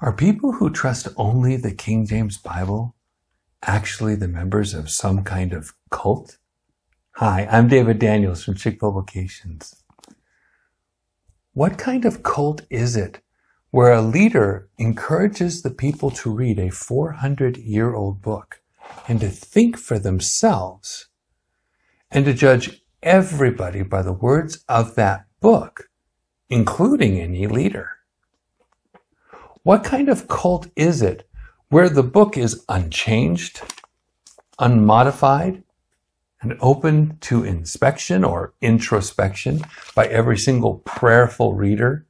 Are people who trust only the King James Bible actually the members of some kind of cult? Hi, I'm David Daniels from Chick Publications. What kind of cult is it where a leader encourages the people to read a 400 year old book and to think for themselves and to judge everybody by the words of that book, including any leader? What kind of cult is it where the book is unchanged, unmodified, and open to inspection or introspection by every single prayerful reader?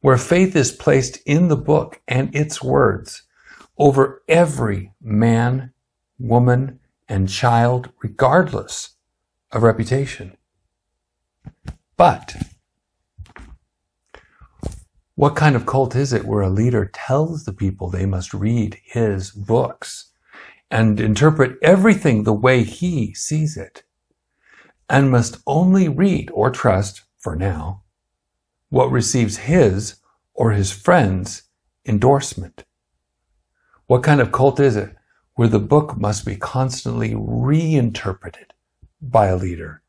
Where faith is placed in the book and its words over every man, woman, and child, regardless of reputation. But what kind of cult is it where a leader tells the people they must read his books and interpret everything the way he sees it and must only read or trust, for now, what receives his or his friends' endorsement? What kind of cult is it where the book must be constantly reinterpreted by a leader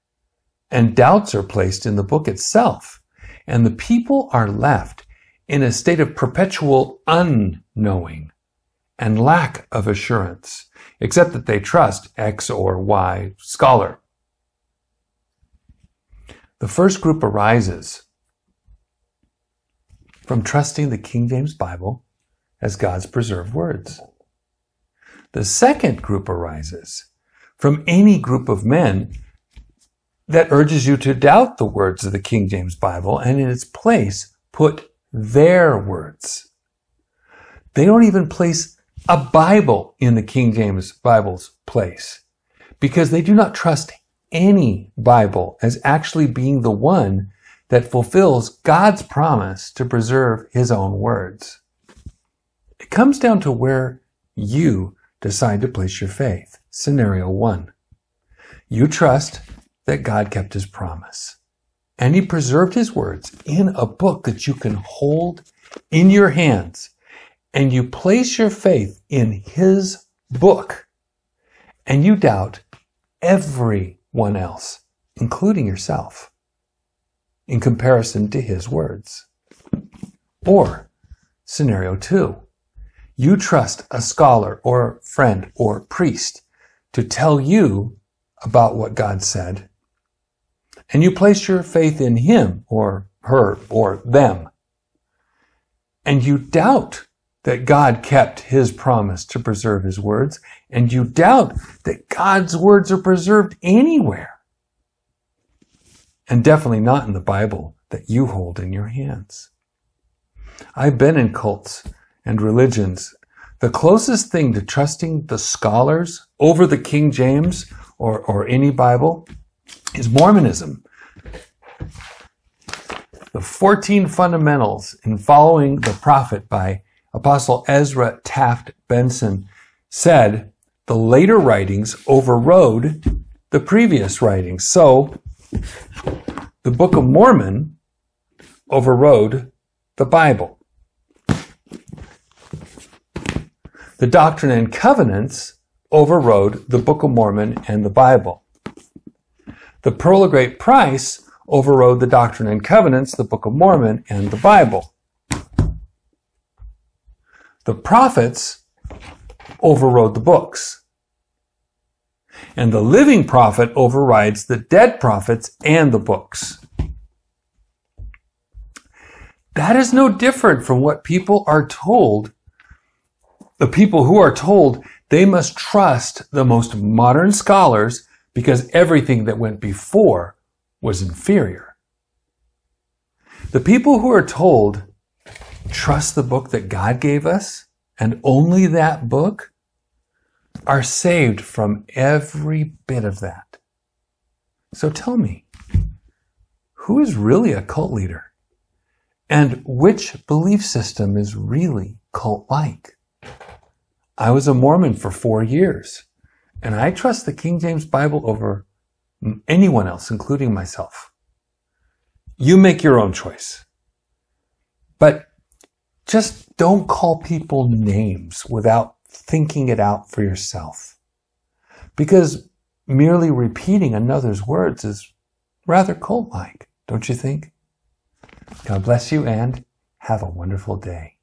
and doubts are placed in the book itself and the people are left in a state of perpetual unknowing and lack of assurance, except that they trust X or Y scholar. The first group arises from trusting the King James Bible as God's preserved words. The second group arises from any group of men that urges you to doubt the words of the King James Bible and in its place put their words. They don't even place a Bible in the King James Bible's place because they do not trust any Bible as actually being the one that fulfills God's promise to preserve his own words. It comes down to where you decide to place your faith. Scenario one. You trust that God kept his promise. And he preserved his words in a book that you can hold in your hands. And you place your faith in his book. And you doubt everyone else, including yourself, in comparison to his words. Or scenario two, you trust a scholar or friend or priest to tell you about what God said and you place your faith in him or her or them, and you doubt that God kept his promise to preserve his words, and you doubt that God's words are preserved anywhere, and definitely not in the Bible that you hold in your hands. I've been in cults and religions. The closest thing to trusting the scholars over the King James or, or any Bible is Mormonism. The 14 Fundamentals in Following the Prophet by Apostle Ezra Taft Benson said the later writings overrode the previous writings. So the Book of Mormon overrode the Bible. The Doctrine and Covenants overrode the Book of Mormon and the Bible. The Pearl of Great Price overrode the Doctrine and Covenants, the Book of Mormon, and the Bible. The prophets overrode the books. And the living prophet overrides the dead prophets and the books. That is no different from what people are told. The people who are told they must trust the most modern scholars because everything that went before was inferior. The people who are told, trust the book that God gave us and only that book, are saved from every bit of that. So tell me, who is really a cult leader? And which belief system is really cult like? I was a Mormon for four years. And I trust the King James Bible over anyone else, including myself. You make your own choice. But just don't call people names without thinking it out for yourself. Because merely repeating another's words is rather cult like, don't you think? God bless you and have a wonderful day.